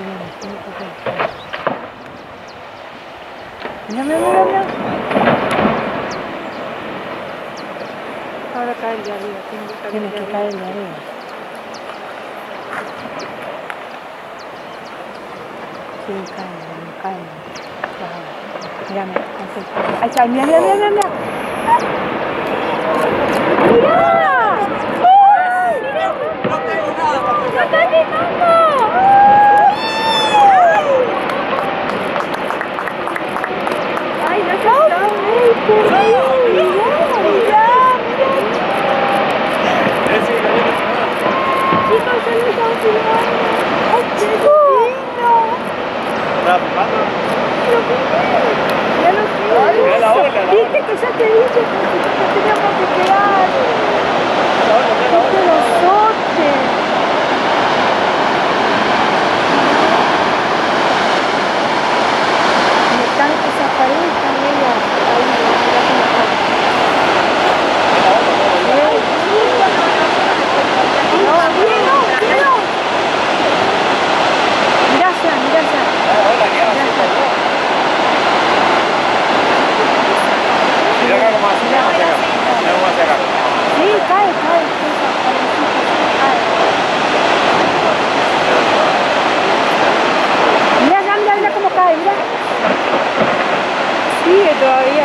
っていうのはそういうことですね。やめろやめろ。帰るやるよ。天国帰るやるよ。9回も2回もじゃあやめやめやめやめやめ Ya lo Viste que ya te dije enjoy